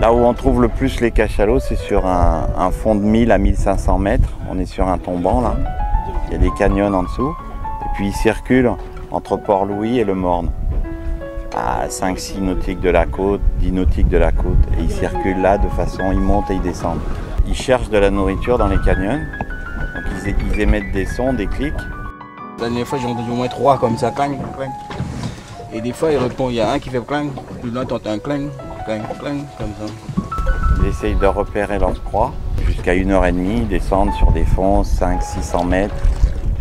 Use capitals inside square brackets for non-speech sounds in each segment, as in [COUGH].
Là où on trouve le plus les cachalots, c'est sur un, fond de 1000 à 1500 mètres. On est sur un tombant là. Il y a des canyons en dessous. Et puis ils circulent entre Port-Louis et le Morne. À 5-6 nautiques de la côte, 10 nautiques de la côte. Et ils circulent là de façon, ils montent et ils descendent. Ils cherchent de la nourriture dans les canyons. Donc ils, émettent des sons, des clics. La dernière fois, j'ai entendu au moins trois comme ça, clang, clang. Et des fois, il répond, il y a un qui fait clang, puis là, t'entends un clang, clang, clang, comme ça. Ils essayent de repérer leur proie. Jusqu'à une heure et demie, ils descendent sur des fonds 500-600 mètres,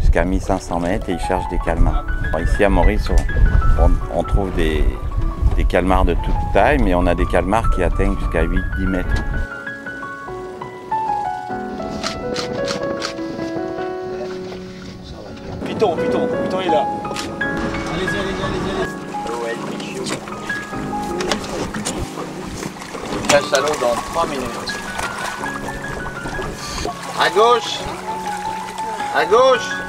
jusqu'à 1500 mètres et ils cherchent des calmars. Alors ici à Maurice, on, on- on trouve des, des calmars de toute taille, mais on a des calmars qui atteignent jusqu'à 8-10 mètres. Python, Python, Python est là. Allez-y, allez-y, allez-y. Cachalot dans 3 minutes. À gauche À gauche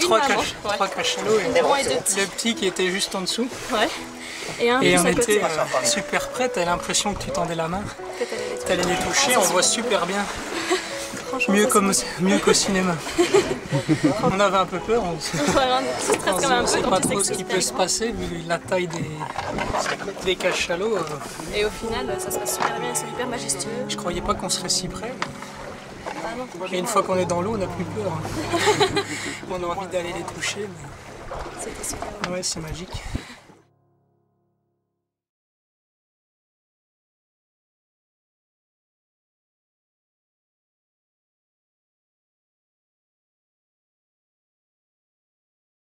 trois, maman, cach- ouais. trois cachalots et le petit qui était juste en dessous. Ouais. Et un Et plus on était euh, super près, t'as l'impression que tu tendais la main, t'allais les toucher, on voit super bien, mieux, ça, comme, mieux qu'au cinéma. [LAUGHS] on avait un peu peur, on c'est- ne sait pas trop ce qui c'est peut se passer vu la taille des, des cachalots. euh, Et au final, ça se passe super bien, sont hyper majestueux. je croyais pas qu'on serait si près. Et une fois qu'on est dans l'eau, on n'a plus peur. [LAUGHS] on a envie d'aller les toucher. c'était super. mais- Ouais, c'est magique.